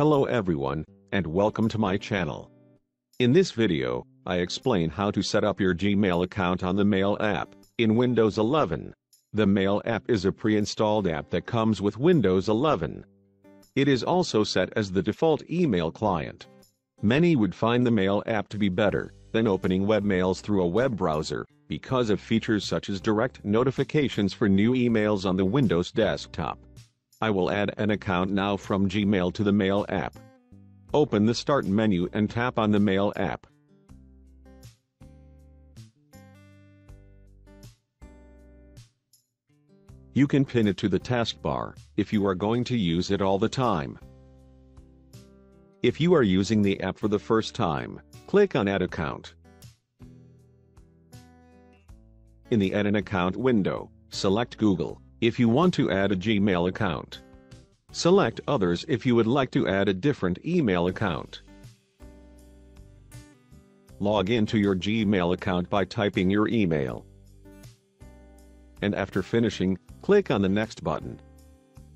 Hello everyone, and welcome to my channel. In this video, I explain how to set up your Gmail account on the Mail app, in Windows 11. The Mail app is a pre-installed app that comes with Windows 11. It is also set as the default email client. Many would find the Mail app to be better than opening webmails through a web browser, because of features such as direct notifications for new emails on the Windows desktop. I will add an account now from Gmail to the Mail app. Open the Start menu and tap on the Mail app. You can pin it to the taskbar, if you are going to use it all the time. If you are using the app for the first time, click on Add Account. In the Add an Account window, select Google if you want to add a Gmail account. Select Others if you would like to add a different email account. Log into your Gmail account by typing your email. And after finishing, click on the Next button.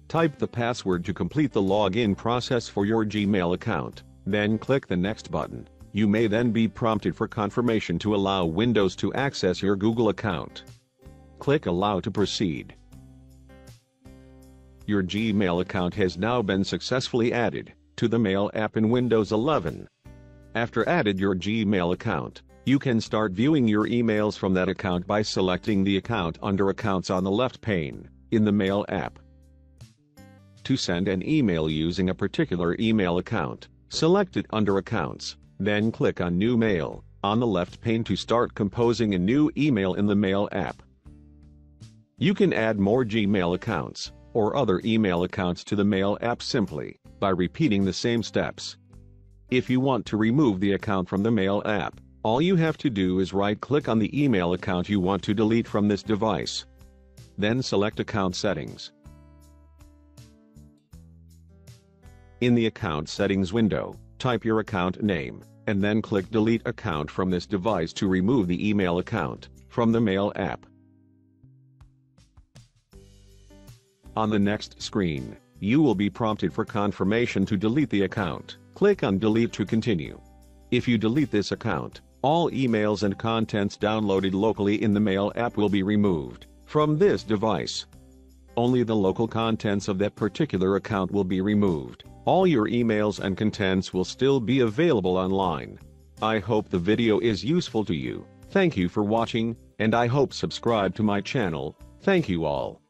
Type the password to complete the login process for your Gmail account, then click the Next button. You may then be prompted for confirmation to allow Windows to access your Google account. Click Allow to proceed. Your Gmail account has now been successfully added to the Mail app in Windows 11. After added your Gmail account, you can start viewing your emails from that account by selecting the account under Accounts on the left pane in the Mail app. To send an email using a particular email account, select it under Accounts, then click on New Mail on the left pane to start composing a new email in the Mail app. You can add more Gmail accounts or other email accounts to the Mail app simply by repeating the same steps. If you want to remove the account from the Mail app, all you have to do is right-click on the email account you want to delete from this device. Then select Account Settings. In the Account Settings window, type your account name, and then click Delete Account from this device to remove the email account from the Mail app. On the next screen, you will be prompted for confirmation to delete the account. Click on Delete to continue. If you delete this account, all emails and contents downloaded locally in the Mail app will be removed from this device. Only the local contents of that particular account will be removed. All your emails and contents will still be available online. I hope the video is useful to you. Thank you for watching, and I hope subscribe to my channel. Thank you all.